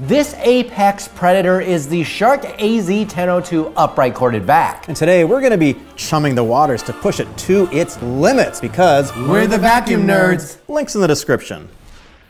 This Apex Predator is the Shark AZ1002 upright corded vac. And today we're going to be chumming the waters to push it to its limits because we're the vacuum nerds. Links in the description.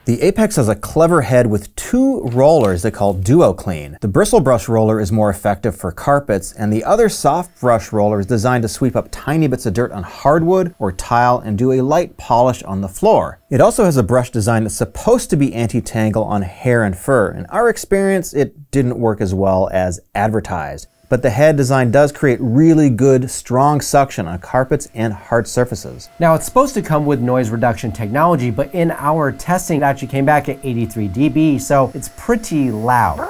The Apex has a clever head with two rollers they call Duo Clean. The bristle brush roller is more effective for carpets, and the other soft brush roller is designed to sweep up tiny bits of dirt on hardwood or tile and do a light polish on the floor. It also has a brush design that's supposed to be anti-tangle on hair and fur. In our experience, it didn't work as well as advertised but the head design does create really good, strong suction on carpets and hard surfaces. Now it's supposed to come with noise reduction technology, but in our testing it actually came back at 83 dB, so it's pretty loud.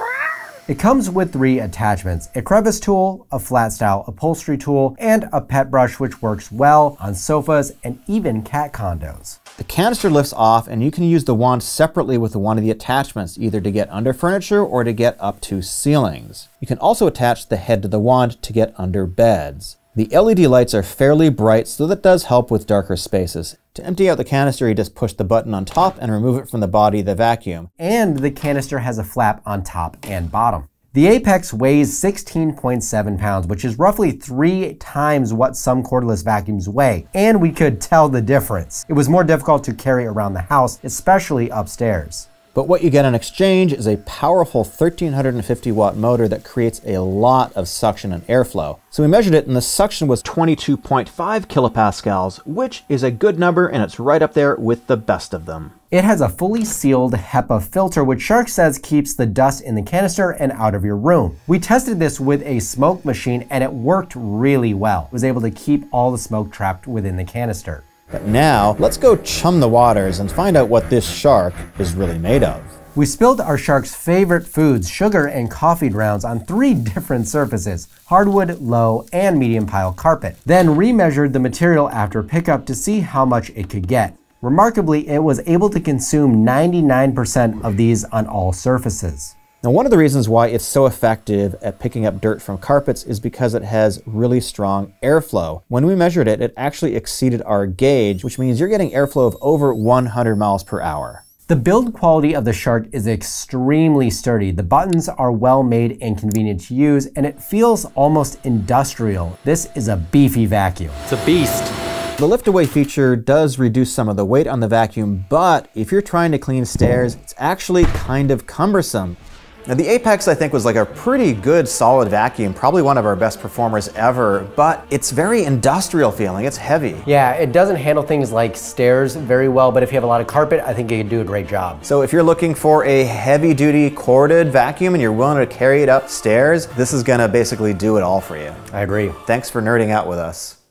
It comes with three attachments, a crevice tool, a flat style upholstery tool, and a pet brush which works well on sofas and even cat condos. The canister lifts off and you can use the wand separately with one of the attachments, either to get under furniture or to get up to ceilings. You can also attach the head to the wand to get under beds. The LED lights are fairly bright, so that does help with darker spaces. To empty out the canister, you just push the button on top and remove it from the body of the vacuum. And the canister has a flap on top and bottom. The Apex weighs 16.7 pounds, which is roughly three times what some cordless vacuums weigh, and we could tell the difference. It was more difficult to carry around the house, especially upstairs. But what you get in exchange is a powerful 1350 watt motor that creates a lot of suction and airflow. So we measured it and the suction was 22.5 kilopascals, which is a good number and it's right up there with the best of them. It has a fully sealed HEPA filter, which Shark says keeps the dust in the canister and out of your room. We tested this with a smoke machine and it worked really well. It was able to keep all the smoke trapped within the canister. But now, let's go chum the waters and find out what this shark is really made of. We spilled our shark's favorite foods, sugar and coffee grounds, on three different surfaces hardwood, low, and medium pile carpet. Then remeasured the material after pickup to see how much it could get. Remarkably, it was able to consume 99% of these on all surfaces. Now, one of the reasons why it's so effective at picking up dirt from carpets is because it has really strong airflow. When we measured it, it actually exceeded our gauge, which means you're getting airflow of over 100 miles per hour. The build quality of the Shark is extremely sturdy. The buttons are well made and convenient to use, and it feels almost industrial. This is a beefy vacuum. It's a beast. The lift away feature does reduce some of the weight on the vacuum, but if you're trying to clean stairs, it's actually kind of cumbersome. Now the Apex I think was like a pretty good solid vacuum, probably one of our best performers ever, but it's very industrial feeling, it's heavy. Yeah, it doesn't handle things like stairs very well, but if you have a lot of carpet, I think it can do a great job. So if you're looking for a heavy duty corded vacuum and you're willing to carry it upstairs, this is gonna basically do it all for you. I agree. Thanks for nerding out with us.